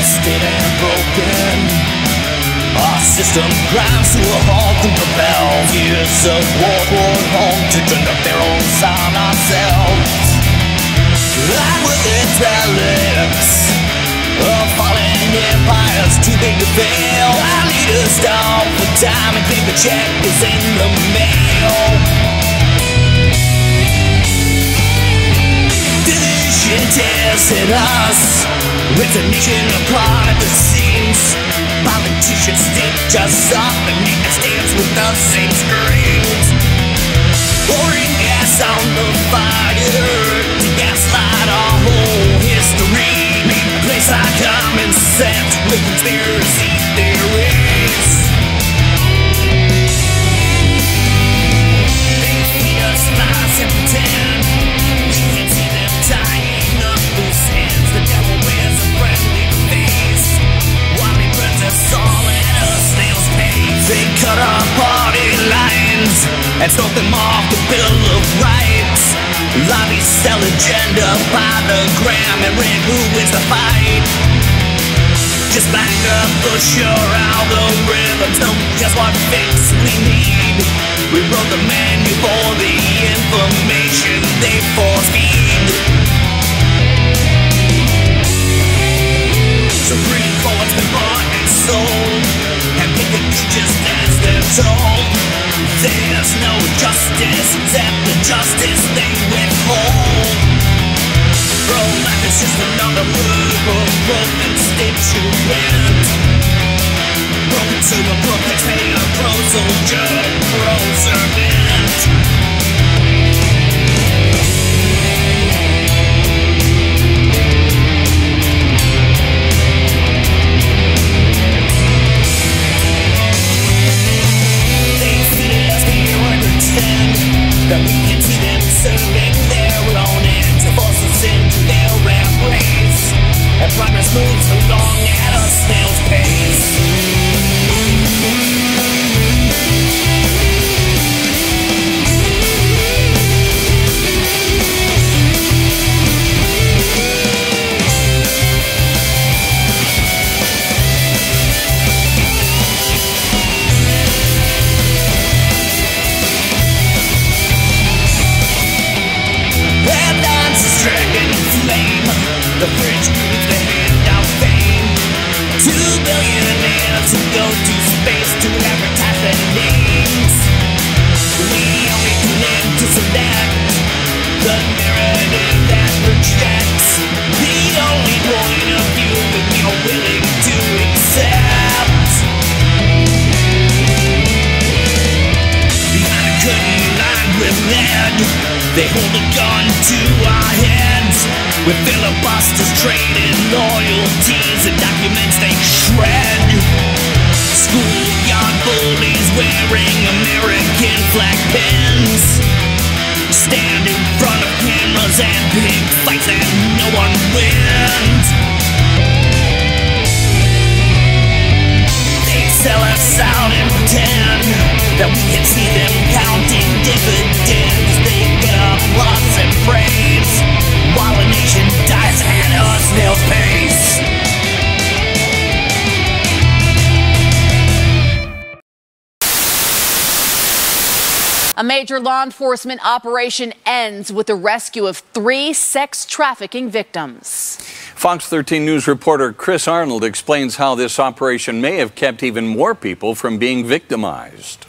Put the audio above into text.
busted and broken. Our system grinds to a halt and propels years of war toward home to turn up their own sound ourselves. And with its relics of fallen empires too big to fail, our leaders stop for time and think the check is in the mail. Division tears at us With a nation apart at the seams. Politicians stitch us up And make us dance with the same strings Pouring gas on the fire. To gaslight our whole And snort them off the Bill of Rights Lobbies sell agenda by the gram And rig who wins the fight just back up the sure algorithms know just what fix we need. We wrote the menu for the information they force feed. No justice justice they withhold. Pro-life is just another for broken constituent. Pro-consumer, pro-taxpayer, pro-soldier, pro-servant. They hold a gun to our heads. With filibusters trading loyalties and documents they shred. Schoolyard bullies wearing American flag pins. Stand in front of cameras and big fights and no one wins. They sell us out and pretend that we can see them counting dividends. They get applause and praise while a nation dies at a snail's pace. A major law enforcement operation ends with the rescue of three sex trafficking victims. Fox 13 News reporter Chris Arnold explains how this operation may have kept even more people from being victimized.